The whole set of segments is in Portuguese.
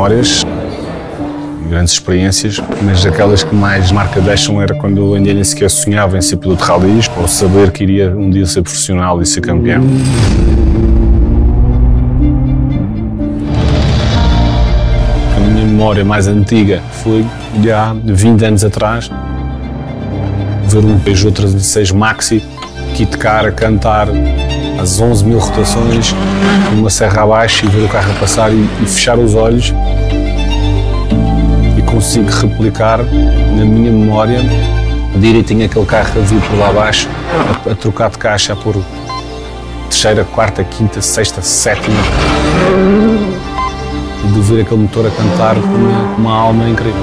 memórias, grandes experiências, mas aquelas que mais marca deixam era quando eu ainda nem sequer sonhava em ser piloto de rallies ou saber que iria um dia ser profissional e ser campeão. A minha memória mais antiga foi já 20 anos atrás, ver um Peugeot 306 Maxi, kit car a cantar às 11 mil rotações, numa serra abaixo e ver o carro passar e, e fechar os olhos. E consigo replicar na minha memória direitinho aquele carro a vir por lá abaixo, a, a trocar de caixa, a pôr terceira, quarta, quinta, sexta, sétima. E de ver aquele motor a cantar com uma, uma alma incrível.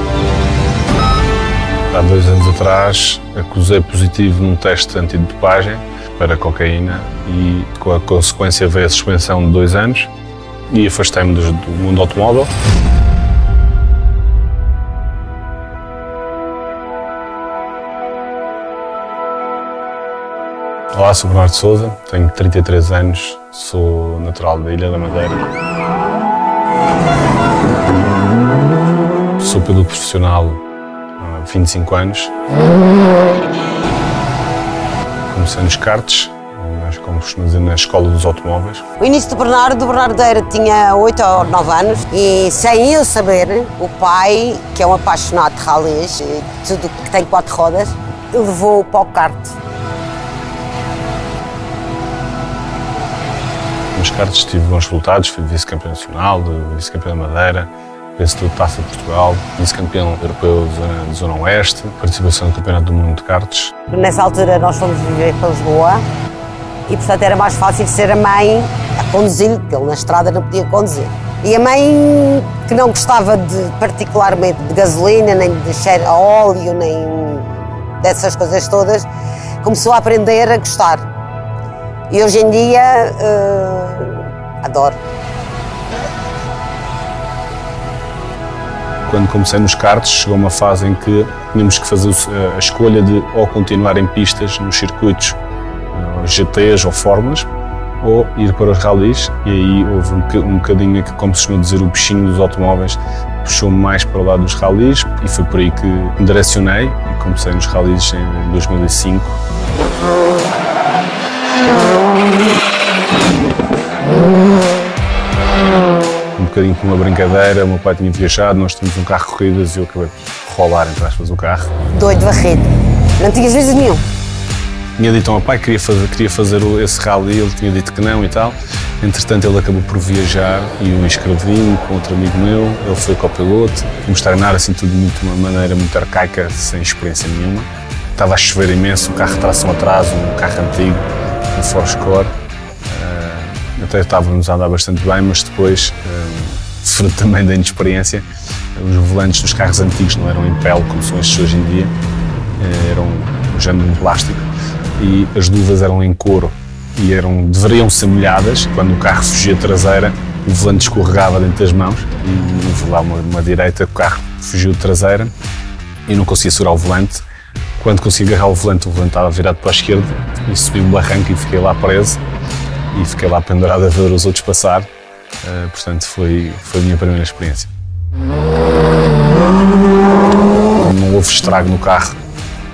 Há dois anos atrás acusei positivo num teste antidopagem para cocaína e com a consequência veio a suspensão de dois anos e afastei-me do, do mundo automóvel. Olá, sou Bernardo Souza, tenho 33 anos, sou natural da Ilha da Madeira. Sou piloto profissional há 25 anos. Comecei nos karts, nós como costumamos dizer, na escola dos automóveis. O início do Bernardo, o Bernardo Deira tinha 8 ou 9 anos e sem eu saber, o pai, que é um apaixonado de rallies, tudo que tem quatro rodas, levou-o para o kart. Nos karts tive bons resultados, fui vice-campeão nacional, vice-campeão da Madeira, vencedor de Taça de Portugal, vice-campeão europeu de Zona Oeste, participação no Campeonato do Mundo de Karts. Nessa altura nós fomos viver para Lisboa e portanto era mais fácil ser a mãe a conduzir, porque ele na estrada não podia conduzir. E a mãe, que não gostava de, particularmente de gasolina, nem de cheiro a óleo, nem dessas coisas todas, começou a aprender a gostar. E hoje em dia uh, adoro. Quando comecei nos karts, chegou uma fase em que tínhamos que fazer a escolha de ou continuar em pistas nos circuitos GTs ou fórmulas, ou ir para os rallies, e aí houve um bocadinho que, como se costuma dizer, o bichinho dos automóveis puxou-me mais para o lado dos rallies, e foi por aí que me direcionei e comecei nos rallies em 2005. Um bocadinho como uma brincadeira, o meu pai tinha viajado, nós tínhamos um carro de corridas e eu acabei por roubar, entre aspas, o carro. Doido, varrido. Não tinhas vezes nenhum. Tinha dito ao meu pai que queria fazer, queria fazer esse rally, ele tinha dito que não e tal. Entretanto, ele acabou por viajar e eu inscrevi-me com outro amigo meu, ele foi copiloto. Fomos treinar assim tudo de uma maneira muito arcaica, sem experiência nenhuma. Estava a chover imenso, o carro de tração atrás, um carro antigo, um Forscore. Uh, até estávamos a andar bastante bem, mas depois, uh, fruto também da inexperiência, os volantes dos carros antigos não eram em pele como são estes hoje em dia, uh, eram um género de plástico e as luvas eram em couro e eram, deveriam ser molhadas. Quando o carro fugia traseira, o volante escorregava dentro das mãos e houve lá uma, uma direita, o carro fugiu traseira e não conseguia segurar o volante. Quando consegui agarrar o volante, o volante estava virado para a esquerda e subi um barranco e fiquei lá preso e fiquei lá pendurado a ver os outros passar. Uh, portanto, foi, foi a minha primeira experiência. Não houve estrago no carro,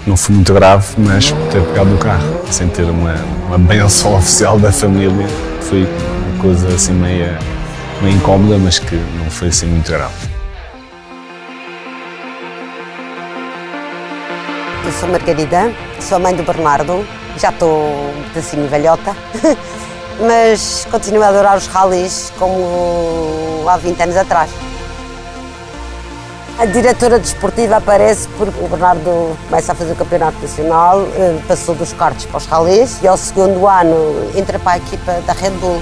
não foi muito grave, mas ter pegado no carro sem ter uma, uma benção oficial da família foi uma coisa assim meio, meio incómoda, mas que não foi assim muito grave. Eu sou Margarida, sou mãe do Bernardo, já estou pedacinho velhota, mas continuo a adorar os rallies como há 20 anos atrás. A diretora desportiva aparece porque o Bernardo começa a fazer o campeonato nacional, eh, passou dos karts para os rallies e ao segundo ano entra para a equipa da Red Bull.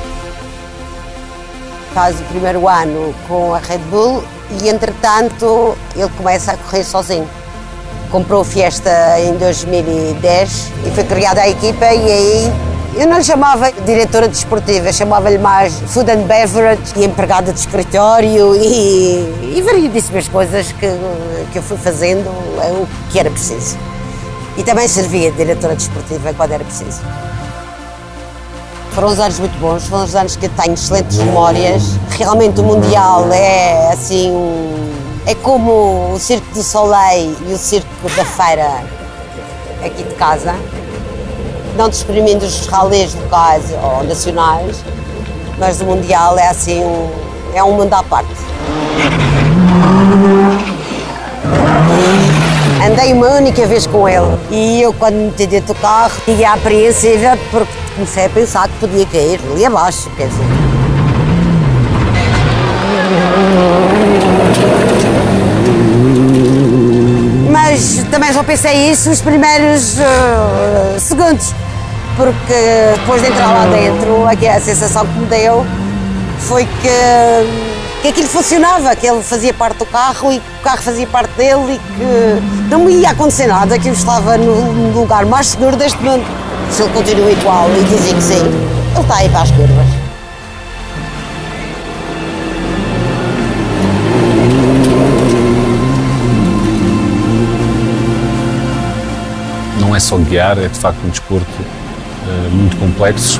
Faz o primeiro ano com a Red Bull e entretanto ele começa a correr sozinho. Comprou o Fiesta em 2010 e foi criada a equipa e aí eu não chamava diretora desportiva, chamava-lhe mais food and beverage e empregada de escritório e, e variedíssimas coisas que, que eu fui fazendo é o que era preciso. E também servia de diretora desportiva quando era preciso. Foram uns anos muito bons, foram uns anos que eu tenho excelentes memórias. Realmente o Mundial é assim. É como o Circo do Soleil e o Circo da Feira aqui de casa. Não discriminando os ralês locais ou nacionais, mas o Mundial é assim. Um, é um mundo à parte. Andei uma única vez com ele e eu, quando me dentro do carro, apreensiva porque comecei a pensar que podia cair ali abaixo, quer dizer. Mas também só pensei isso nos primeiros uh, segundos, porque depois de entrar lá dentro, a sensação que me deu foi que que aquilo funcionava, que ele fazia parte do carro e que o carro fazia parte dele e que não ia acontecer nada, que eu estava no lugar mais seguro deste mundo. Se ele continua igual e dizem que sim, ele está aí para as curvas. Não é só guiar, é de facto um desporto muito complexo.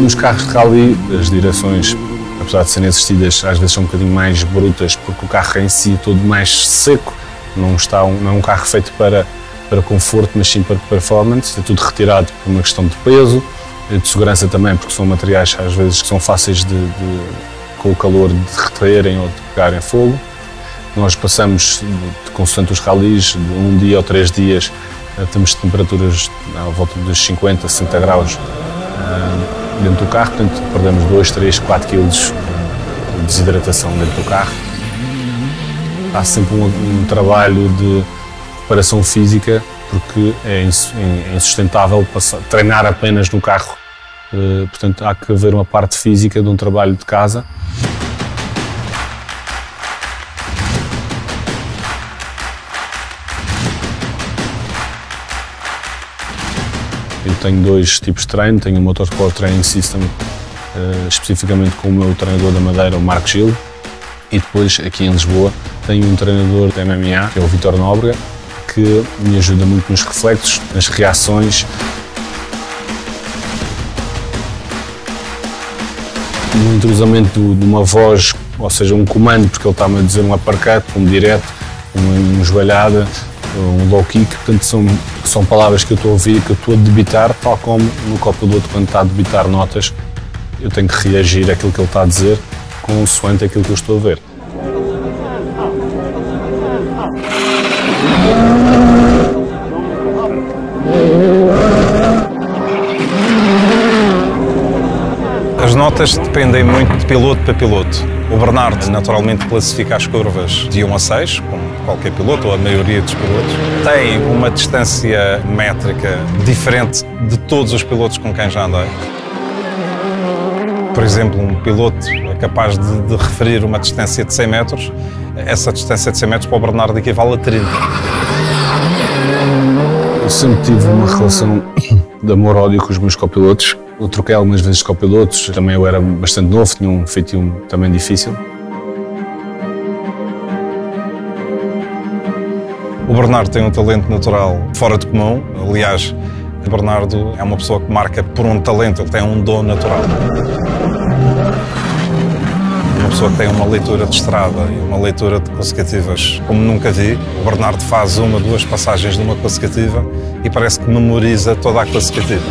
Nos carros de rally, as direções apesar de serem assistidas, às vezes são um bocadinho mais brutas, porque o carro em si é todo mais seco, não, está um, não é um carro feito para, para conforto, mas sim para performance, é tudo retirado por uma questão de peso, de segurança também, porque são materiais às vezes que são fáceis de, de com o calor de derreterem ou de pegarem fogo. Nós passamos, de, consoante os ralis, de um dia ou três dias, eh, temos temperaturas à volta dos 50, 60 graus eh, dentro do carro, portanto perdemos 2, 3, 4 quilos de desidratação dentro do carro. Há sempre um, um trabalho de preparação física porque é, é insustentável passar, treinar apenas no carro. Portanto, há que haver uma parte física de um trabalho de casa. Eu tenho dois tipos de treino, tenho o Motorsport Training System, uh, especificamente com o meu treinador da Madeira, o Marco Gil, e depois aqui em Lisboa tenho um treinador de MMA, que é o Vitor Nóbrega, que me ajuda muito nos reflexos, nas reações. No entrosamento de uma voz, ou seja, um comando, porque ele está-me a dizer um aparcate, um direto, uma, uma joelhada, um low kick, portanto são, são palavras que eu estou a ouvir, que eu estou a debitar, tal como no copo do outro quando está a debitar notas, eu tenho que reagir àquilo que ele está a dizer, consoante aquilo que eu estou a ver. As notas dependem muito de piloto para piloto. O Bernardo naturalmente classifica as curvas de 1 a 6, como qualquer piloto, ou a maioria dos pilotos. Tem uma distância métrica diferente de todos os pilotos com quem já andei. Por exemplo, um piloto é capaz de, de referir uma distância de 100 metros, essa distância de 100 metros para o Bernardo equivale a 30. Eu sempre tive uma relação de amor-ódio com os meus copilotos. Eu troquei algumas vezes copilotos, também eu era bastante novo, tinha um feitio também difícil. O Bernardo tem um talento natural fora de comum. Aliás, o Bernardo é uma pessoa que marca por um talento, ele tem um dom natural. Uma pessoa que tem uma leitura de estrada e uma leitura de consecutivas como nunca vi. O Bernardo faz uma, duas passagens de uma consecutiva e parece que memoriza toda a consecutiva.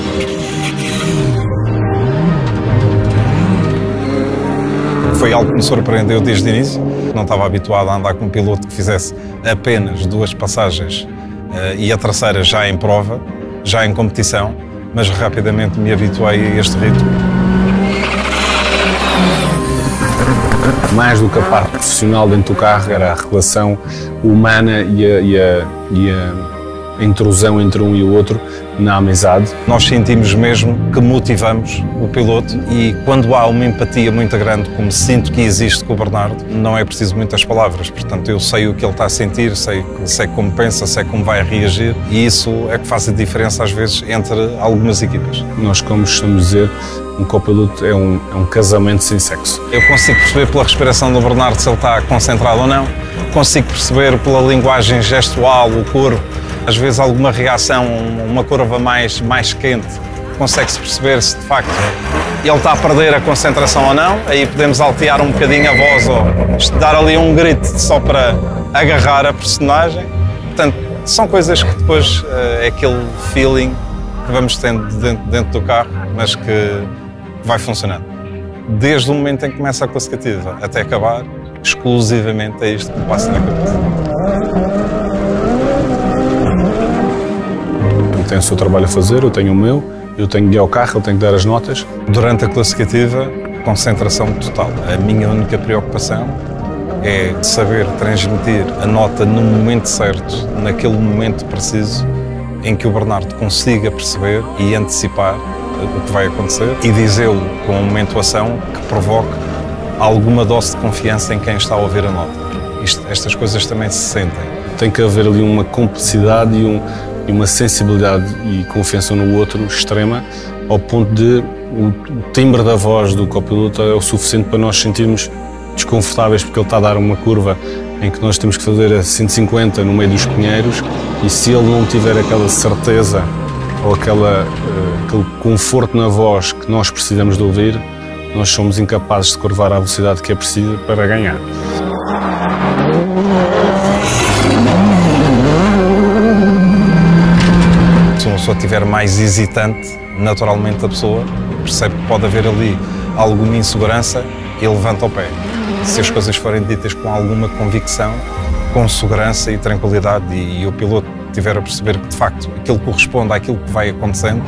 Foi algo que me surpreendeu desde o início. Não estava habituado a andar com um piloto que fizesse apenas duas passagens uh, e a terceira já em prova, já em competição, mas rapidamente me habituei a este ritmo. Mais do que a parte profissional dentro do carro, era a relação humana e a, e a, e a a intrusão entre um e o outro na amizade. Nós sentimos mesmo que motivamos o piloto e quando há uma empatia muito grande, como sinto que existe com o Bernardo, não é preciso muitas palavras. Portanto, eu sei o que ele está a sentir, sei, sei como pensa, sei como vai reagir e isso é que faz a diferença às vezes entre algumas equipas. Nós, como costumamos dizer, um copiloto é um, é um casamento sem sexo. Eu consigo perceber pela respiração do Bernardo se ele está concentrado ou não, consigo perceber pela linguagem gestual, o corpo, às vezes alguma reação, uma curva mais, mais quente, consegue-se perceber se de facto ele está a perder a concentração ou não, aí podemos altear um bocadinho a voz ou dar ali um grito só para agarrar a personagem. Portanto, são coisas que depois é aquele feeling que vamos tendo dentro, dentro do carro, mas que vai funcionando. Desde o momento em que começa a classificativa até acabar, exclusivamente é isto que passa na cabeça. Tem o seu trabalho a fazer, eu tenho o meu, eu tenho que guiar o carro, ele tem que dar as notas. Durante a classificativa, concentração total. A minha única preocupação é saber transmitir a nota no momento certo, naquele momento preciso, em que o Bernardo consiga perceber e antecipar o que vai acontecer e dizê-lo com uma entoação que provoque alguma dose de confiança em quem está a ouvir a nota. Isto, estas coisas também se sentem. Tem que haver ali uma complicidade e, um, e uma sensibilidade e confiança no outro extrema, ao ponto de o, timbre da voz do copiloto é o suficiente para nós sentirmos desconfortáveis porque ele está a dar uma curva em que nós temos que fazer a 150 no meio dos pinheiros e se ele não tiver aquela certeza ou aquela, uh, aquele conforto na voz que nós precisamos de ouvir, nós somos incapazes de curvar à velocidade que é precisa para ganhar. Se uma pessoa estiver mais hesitante, naturalmente a pessoa percebe que pode haver ali alguma insegurança e levanta o pé. Se as coisas forem ditas com alguma convicção, com segurança e tranquilidade e, e o piloto tiver a perceber que de facto aquilo corresponde àquilo que vai acontecendo,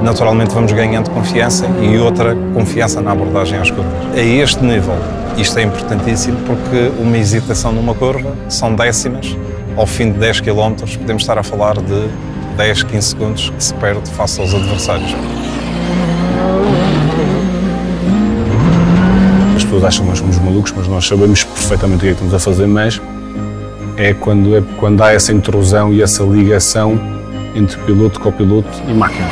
naturalmente vamos ganhando confiança e outra confiança na abordagem às curvas. A este nível, isto é importantíssimo porque uma hesitação numa curva são décimas, ao fim de 10 km podemos estar a falar de 10, 15 segundos que se perde face aos adversários. As pessoas acham que nós somos malucos, mas nós sabemos perfeitamente o que é que estamos a fazer, mas é quando, é quando há essa intrusão e essa ligação entre piloto, copiloto e máquina.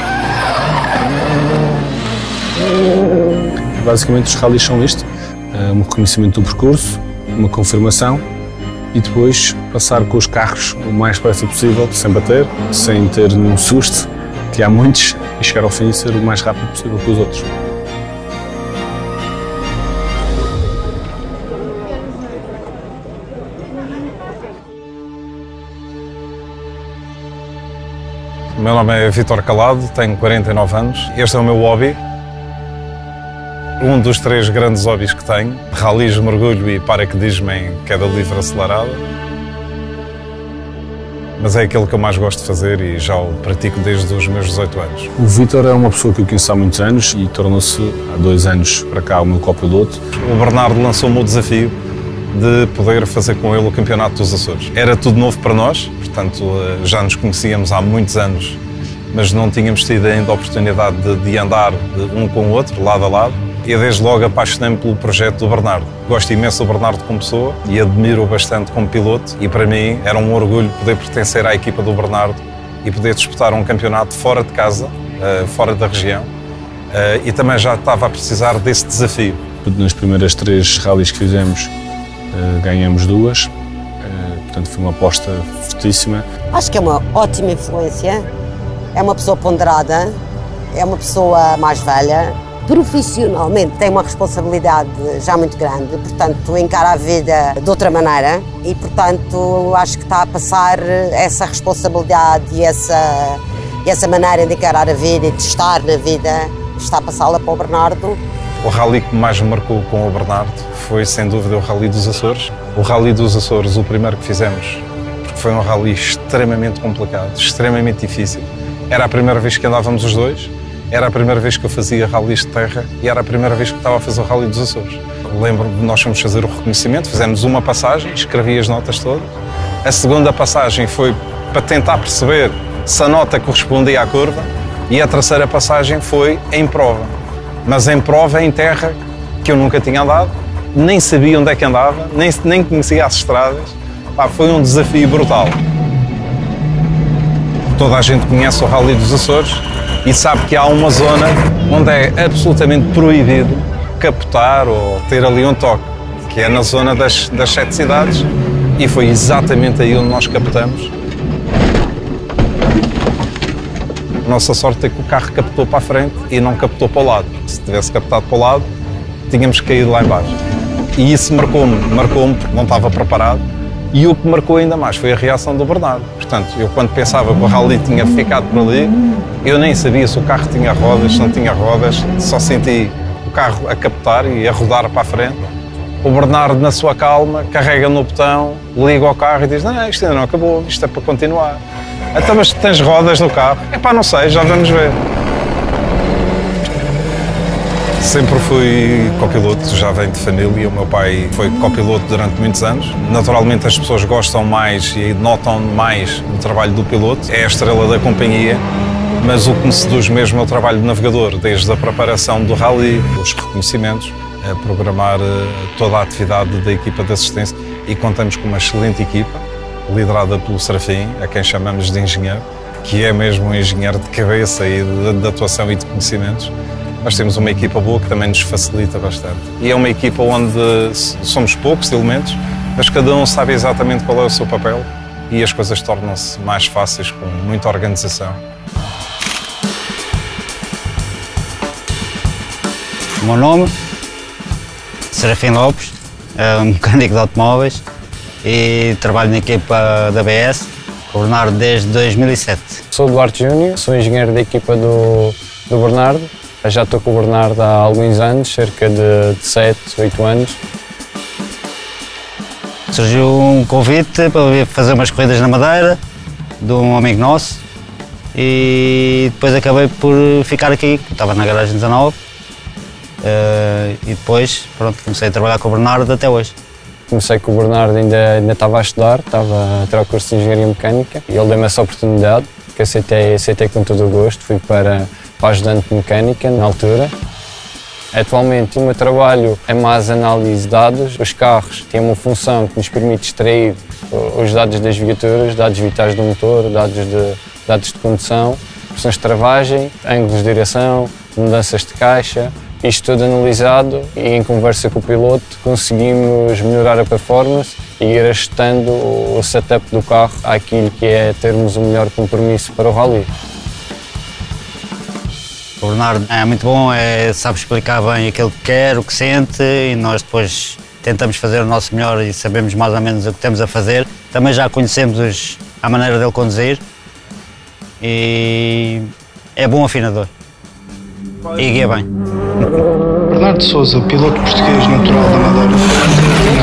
Basicamente os rallies são isto, eh, um reconhecimento do percurso, uma confirmação e depois passar com os carros o mais depressa possível, sem bater, sem ter nenhum susto, que há muitos, e chegar ao fim e ser o mais rápido possível que os outros. O meu nome é Vitor Calado, tenho 49 anos. Este é o meu hobby. Um dos três grandes hobbies que tenho: ralis, mergulho e paraquedismo em queda livre acelerada. Mas é aquele que eu mais gosto de fazer e já o pratico desde os meus 18 anos. O Vitor é uma pessoa que eu conheço há muitos anos e tornou-se há dois anos para cá o meu copiloto. O Bernardo lançou-me o desafio de poder fazer com ele o Campeonato dos Açores. Era tudo novo para nós, portanto já nos conhecíamos há muitos anos, mas não tínhamos tido ainda a oportunidade de, de andar um com o outro, lado a lado. E desde logo apaixonei-me pelo projeto do Bernardo. Gosto imenso do Bernardo como pessoa e admiro-o bastante como piloto e para mim era um orgulho poder pertencer à equipa do Bernardo e poder disputar um campeonato fora de casa, fora da região. E também já estava a precisar desse desafio. Nas primeiras três rallies que fizemos, ganhamos duas, portanto foi uma aposta fortíssima. Acho que é uma ótima influência, é uma pessoa ponderada, é uma pessoa mais velha, profissionalmente tem uma responsabilidade já muito grande, portanto encara a vida de outra maneira e portanto acho que está a passar essa responsabilidade e essa, essa maneira de encarar a vida e de estar na vida, está a passá-la para o Bernardo. O rally que mais me marcou com o Bernardo foi sem dúvida o Rally dos Açores. O Rally dos Açores, o primeiro que fizemos, porque foi um rally extremamente complicado, extremamente difícil. Era a primeira vez que andávamos os dois, era a primeira vez que eu fazia rallies de terra e era a primeira vez que estava a fazer o Rally dos Açores. Lembro de nós fomos fazer o reconhecimento, fizemos uma passagem, escrevi as notas todas. A segunda passagem foi para tentar perceber se a nota correspondia à curva e a terceira passagem foi em prova. Mas em prova em terra que eu nunca tinha andado, nem sabia onde é que andava, nem, nem conhecia as estradas. Pá, foi um desafio brutal. Toda a gente conhece o Rally dos Açores, e sabe que há uma zona onde é absolutamente proibido captar ou ter ali um toque, que é na zona das, das sete cidades, e foi exatamente aí onde nós captamos. Nossa sorte é que o carro captou para a frente e não captou para o lado. Se tivesse captado para o lado, tínhamos caído lá embaixo. E isso marcou-me, marcou-me porque não estava preparado. E o que marcou ainda mais foi a reação do Bernardo. Portanto, eu quando pensava que o rally tinha ficado por ali, eu nem sabia se o carro tinha rodas, se não tinha rodas, só senti o carro a captar e a rodar para a frente. O Bernardo, na sua calma, carrega no botão, liga ao carro e diz: Não, isto ainda não acabou, isto é para continuar. Então, mas tens rodas no carro? É pá, não sei, já vamos ver. Sempre fui copiloto, já venho de família. O meu pai foi copiloto durante muitos anos. Naturalmente, as pessoas gostam mais e notam mais o trabalho do piloto. É a estrela da companhia. Mas o que me seduz mesmo é o trabalho de navegador, desde a preparação do rally, os reconhecimentos, a programar eh, toda a atividade da equipa de assistência. E contamos com uma excelente equipa, liderada pelo Serafim, a quem chamamos de engenheiro, que é mesmo um engenheiro de cabeça e de, de atuação e de conhecimentos. Nós temos uma equipa boa que também nos facilita bastante. E é uma equipa onde somos poucos elementos, mas cada um sabe exatamente qual é o seu papel e as coisas tornam-se mais fáceis com muita organização. O meu nome, Serafim Lopes, é mecânico de automóveis e trabalho na equipa da BS, com o Bernardo desde 2007. Sou Duarte Júnior, sou engenheiro da equipa do, do Bernardo já estou com o Bernardo há alguns anos, cerca de, de 7, 8 anos. Surgiu um convite para vir fazer umas corridas na Madeira, de um amigo nosso, e depois acabei por ficar aqui, estava na garagem 19, eh, e depois pronto, comecei a trabalhar com o Bernardo até hoje. Comecei com o Bernardo, ainda, ainda estava a estudar, estava a tirar o curso de Engenharia Mecânica, e ele deu-me essa oportunidade, que aceitei, aceitei com todo o gosto, fui para para ajudante mecânica na altura. Atualmente o meu trabalho é mais análise de dados. Os carros têm uma função que nos permite extrair os dados das viaturas, dados vitais do motor, dados de, dados de condução, pressões de travagem, ângulos de direção, mudanças de caixa. Isto tudo analisado e em conversa com o piloto conseguimos melhorar a performance e ir ajustando o setup do carro àquilo que é termos o melhor compromisso para o rally. O Bernardo é muito bom, é, sabe explicar bem aquilo que quer, o que sente e nós depois tentamos fazer o nosso melhor e sabemos mais ou menos o que temos a fazer. Também já conhecemos a maneira dele conduzir e é bom afinador e guia bem. Bernardo Souza, piloto português natural da Madeira.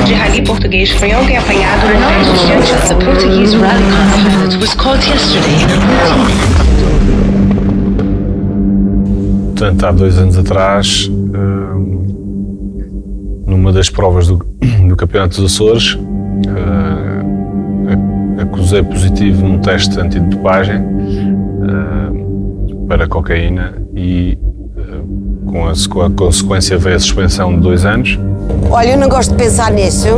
O de rally português foi ontem apanhado teste diante The Portuguese rally pilot was caught yesterday. Portanto, há dois anos atrás, hum, numa das provas do, do Campeonato dos Açores, hum, acusei positivo num teste antidopagem hum, para cocaína e com a, com a consequência veio a suspensão de dois anos. Olha, eu não gosto de pensar nisso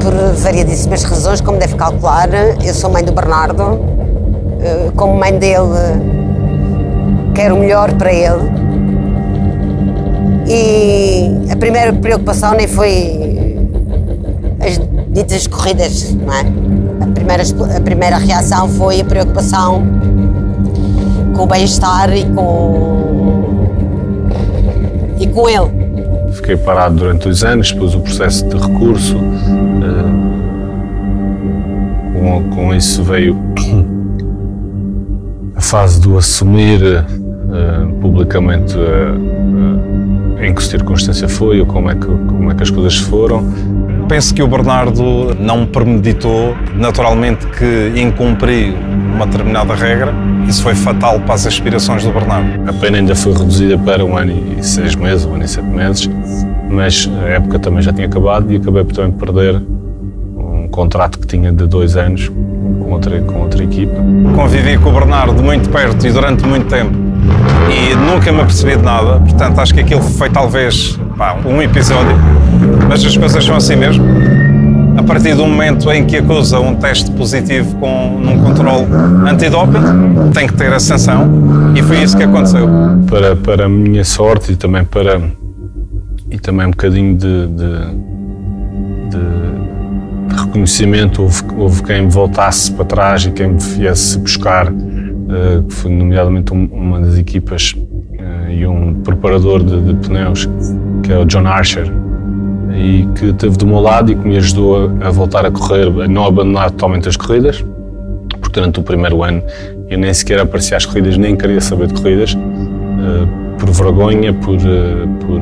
por variadíssimas razões, como deve calcular. Eu sou mãe do Bernardo, como mãe dele quero o melhor para ele. E a primeira preocupação nem foi as ditas corridas, não é? A primeira, a primeira reação foi a preocupação com o bem-estar e com, e com ele. Fiquei parado durante dois anos, depois o processo de recurso. Eh, com, com isso veio a fase do assumir uh, publicamente uh, em que circunstância foi ou como é, que, como é que as coisas foram. Penso que o Bernardo não premeditou, naturalmente que incumpriu uma determinada regra. Isso foi fatal para as aspirações do Bernardo. A pena ainda foi reduzida para um ano e seis meses, um ano e sete meses, mas a época também já tinha acabado e acabei por também perder um contrato que tinha de dois anos com outra, com outra equipa. Convivi com o Bernardo muito perto e durante muito tempo e nunca me apercebi de nada, portanto acho que aquilo foi talvez pá, um episódio, mas as coisas são assim mesmo. A partir do momento em que acusa um teste positivo com, num controle antidoping, tem que ter a sanção e foi isso que aconteceu. Para, para a minha sorte e também para e também um bocadinho de, de, de, reconhecimento, houve, houve quem me voltasse para trás e quem me viesse buscar que foi nomeadamente um, uma das equipas uh, e um preparador de, de, pneus, que é o John Archer, e que esteve do meu lado e que me ajudou a, a voltar a correr, a não abandonar totalmente as corridas, porque durante o primeiro ano eu nem sequer aparecia às corridas, nem queria saber de corridas, uh, por vergonha, por, por,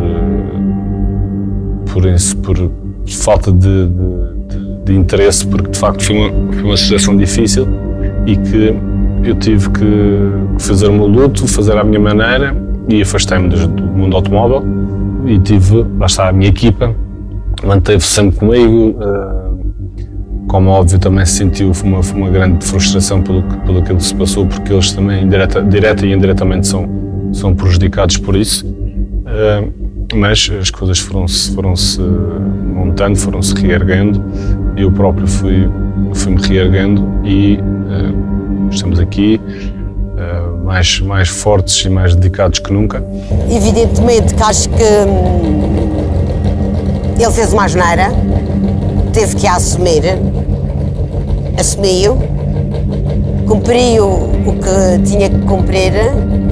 por, por, falta de, de, de, interesse, porque de facto foi uma, foi uma situação difícil e que eu tive que fazer o meu luto, fazer à minha maneira e afastei-me do mundo automóvel e tive, lá está, a minha equipa manteve-se sempre comigo. Eh, como óbvio, também se sentiu uma, uma grande frustração pelo, pelo que se passou, porque eles também, direta, direta e indiretamente, são, são prejudicados por isso. Eh, mas as coisas foram-se foram -se montando, foram-se reerguendo. Eu próprio fui, fui-me reerguendo e uh, estamos aqui. Uh, mais, mais fortes e mais dedicados que nunca. Evidentemente que acho que hum, ele fez uma asneira, teve que a assumir, assumiu, cumpriu o que tinha que cumprir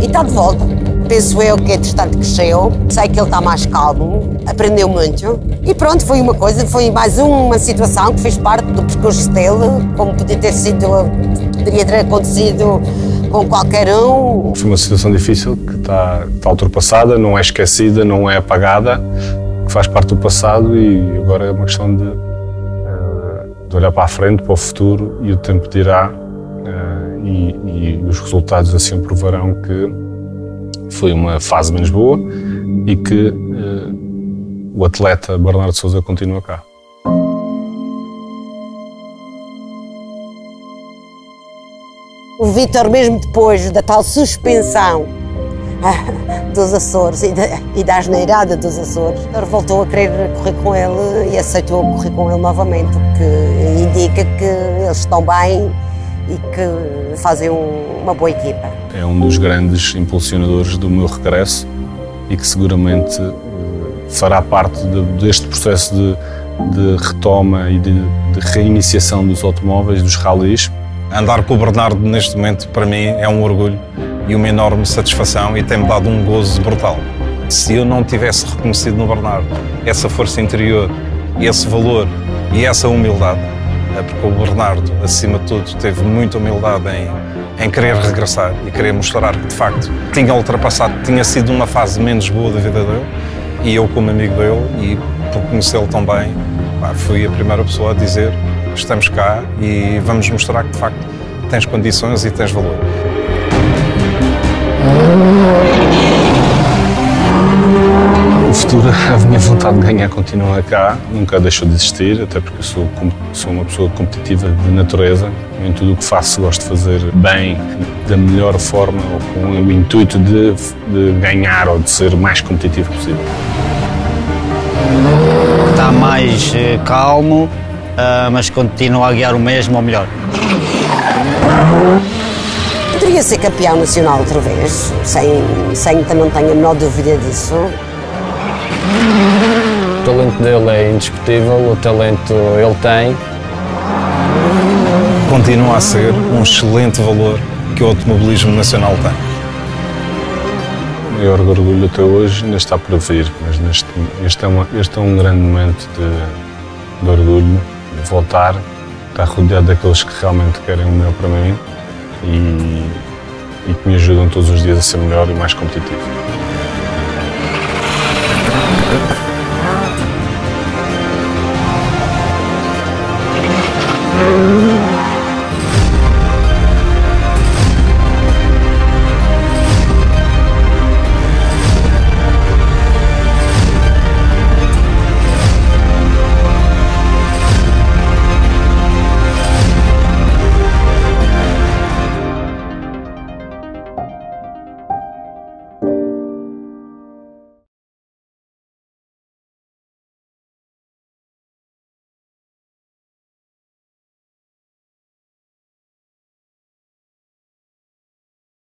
e está de volta. Penso eu que, entretanto, cresceu, sei que ele está mais calmo, aprendeu muito e pronto, foi uma coisa, foi mais uma situação que fez parte do percurso dele, como podia ter sido, poderia ter acontecido com qualquer um. Foi uma situação difícil que está, está ultrapassada, não é esquecida, não é apagada, que faz parte do passado e agora é uma questão de, eh, de olhar para a frente, para o futuro e o tempo dirá eh, e, e os resultados assim provarão que foi uma fase menos boa e que uh, o atleta Bernardo Souza continua cá. O Vítor, mesmo depois da tal suspensão dos Açores e da, da asneirada dos Açores, voltou a querer correr com ele e aceitou correr com ele novamente, o que indica que eles estão bem e que fazem um, uma boa equipa. É um dos grandes impulsionadores do meu regresso e que seguramente uh, fará parte de, deste processo de, de retoma e de, de, reiniciação dos automóveis, dos rallies. Andar com o Bernardo neste momento para mim é um orgulho e uma enorme satisfação e tem-me dado um gozo brutal. Se eu não tivesse reconhecido no Bernardo essa força interior, esse valor e essa humildade, é porque o Bernardo, acima de tudo, teve muita humildade em, em querer regressar e querer mostrar que, de facto, tinha ultrapassado, tinha sido uma fase menos boa da vida dele e eu, como amigo dele e por conhecê-lo tão bem, fui a primeira pessoa a dizer estamos cá e vamos mostrar que, de facto, tens condições e tens valor. O futuro, a minha vontade de ganhar continua cá, nunca deixou de existir, até porque sou, sou uma pessoa competitiva de natureza. Em tudo o que faço, gosto de fazer bem, da melhor forma, ou com o intuito de, de ganhar ou de ser o mais competitivo possível. Está mais eh, calmo, uh, mas continua a guiar o mesmo ou melhor. Poderia ser campeão nacional outra vez, sem, sem não tenho a menor dúvida disso. O talento dele é indiscutível, o talento ele tem. Continua a ser um excelente valor que o automobilismo nacional tem. O maior orgulho até hoje ainda está por vir, mas neste, este, é uma, este é um grande momento de, de orgulho, voltar, estar rodeado daqueles que realmente querem o melhor para mim e, e que me ajudam todos os dias a ser melhor e mais competitivo.